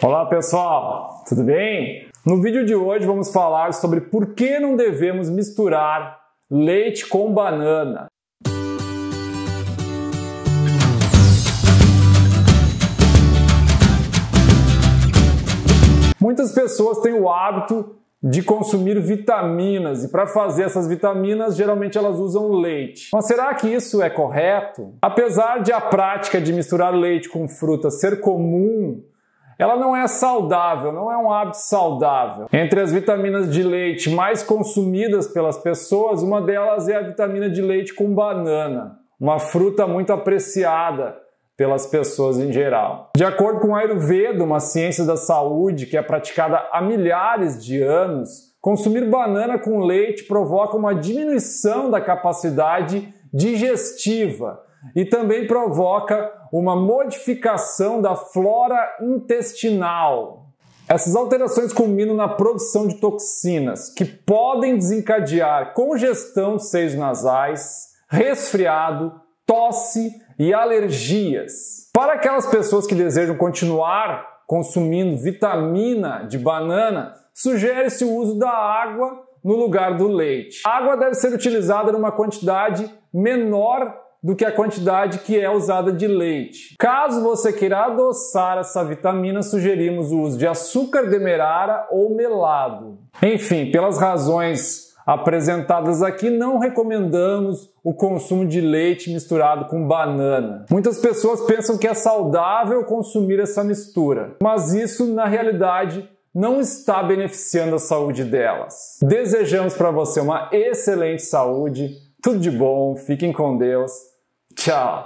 Olá pessoal, tudo bem? No vídeo de hoje vamos falar sobre por que não devemos misturar leite com banana. Muitas pessoas têm o hábito de consumir vitaminas e para fazer essas vitaminas geralmente elas usam leite. Mas será que isso é correto? Apesar de a prática de misturar leite com fruta ser comum, ela não é saudável, não é um hábito saudável. Entre as vitaminas de leite mais consumidas pelas pessoas, uma delas é a vitamina de leite com banana, uma fruta muito apreciada pelas pessoas em geral. De acordo com o Ayurveda, uma ciência da saúde que é praticada há milhares de anos, consumir banana com leite provoca uma diminuição da capacidade digestiva e também provoca uma modificação da flora intestinal. Essas alterações culminam na produção de toxinas que podem desencadear congestão de seios nasais, resfriado, tosse e alergias. Para aquelas pessoas que desejam continuar consumindo vitamina de banana, sugere-se o uso da água no lugar do leite. A água deve ser utilizada numa quantidade menor do que a quantidade que é usada de leite. Caso você queira adoçar essa vitamina, sugerimos o uso de açúcar demerara ou melado. Enfim, pelas razões apresentadas aqui, não recomendamos o consumo de leite misturado com banana. Muitas pessoas pensam que é saudável consumir essa mistura, mas isso na realidade não está beneficiando a saúde delas. Desejamos para você uma excelente saúde, tudo de bom, fiquem com Deus. Tchau!